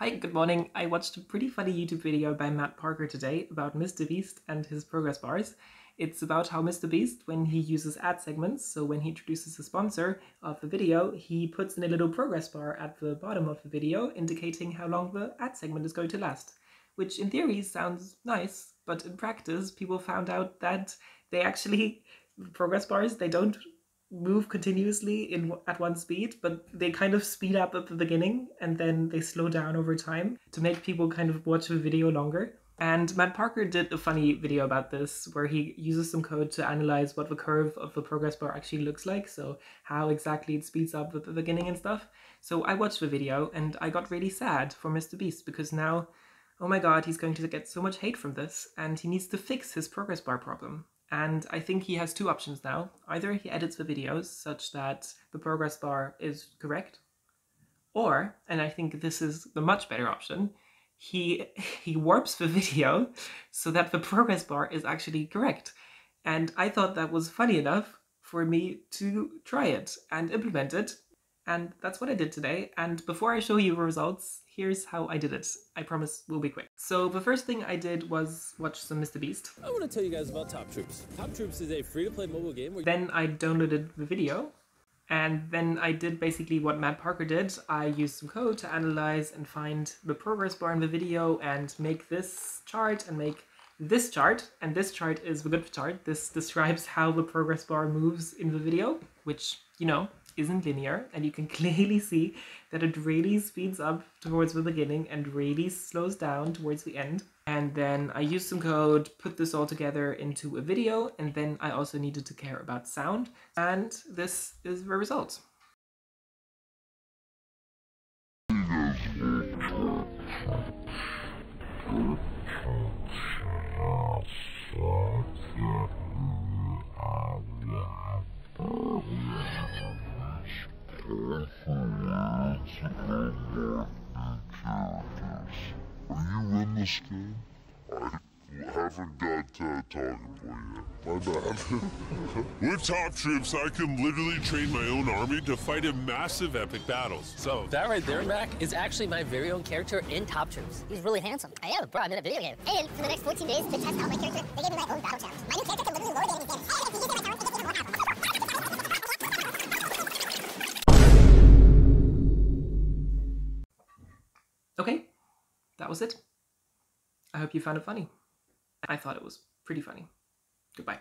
Hi, good morning. I watched a pretty funny YouTube video by Matt Parker today about Mr. Beast and his progress bars. It's about how Mr. Beast, when he uses ad segments, so when he introduces a sponsor of the video, he puts in a little progress bar at the bottom of the video indicating how long the ad segment is going to last. Which in theory sounds nice, but in practice people found out that they actually, progress bars, they don't move continuously in at one speed, but they kind of speed up at the beginning and then they slow down over time to make people kind of watch the video longer. And Matt Parker did a funny video about this where he uses some code to analyze what the curve of the progress bar actually looks like, so how exactly it speeds up at the beginning and stuff. So I watched the video and I got really sad for Mr. Beast because now, oh my god, he's going to get so much hate from this and he needs to fix his progress bar problem. And I think he has two options now. Either he edits the videos such that the progress bar is correct, or, and I think this is the much better option, he he warps the video so that the progress bar is actually correct. And I thought that was funny enough for me to try it and implement it. And that's what I did today. And before I show you the results, here's how I did it. I promise we'll be quick. So the first thing I did was watch some Mr. Beast. I want to tell you guys about Top Troops. Top Troops is a free-to-play mobile game where Then I downloaded the video and then I did basically what Matt Parker did. I used some code to analyze and find the progress bar in the video and make this chart and make this chart. And this chart is the good chart. This describes how the progress bar moves in the video, which, you know, isn't linear and you can clearly see that it really speeds up towards the beginning and really slows down towards the end. And then I used some code, put this all together into a video, and then I also needed to care about sound. And this is the result. Are you in this game? I haven't got to talking point yet. My bad. With Top Troops, I can literally train my own army to fight in massive epic battles. So that right there, Mac, is actually my very own character in Top Troops. He's really handsome. I am, bro. I'm in a video game. And for the next 14 days, to test out my character, they gave me my own battle challenge. My new character can literally lower the enemy's Okay, that was it. I hope you found it funny. I thought it was pretty funny. Goodbye.